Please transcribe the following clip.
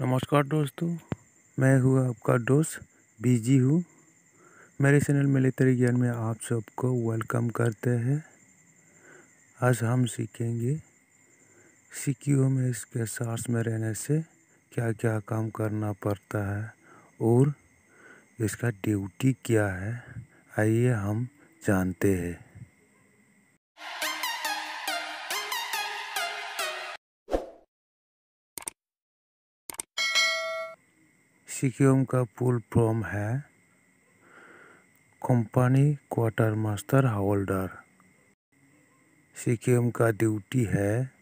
नमस्कार दोस्तों, मैं हूँ आपका दोस्त बिज़ी हूँ। मेरे चैनल मिलिट्री ज्ञान में आप सबको वेलकम करते हैं। आज हम सीखेंगे सिक्कियों में इसके सांस में रहने से क्या क्या काम करना पड़ता है और इसका ड्यूटी क्या है, आइए हम जानते हैं। सिक्योम का फुल फॉर्म है कंपनी क्वार्टर मास्टर होल्डर सिक्योम का ड्यूटी है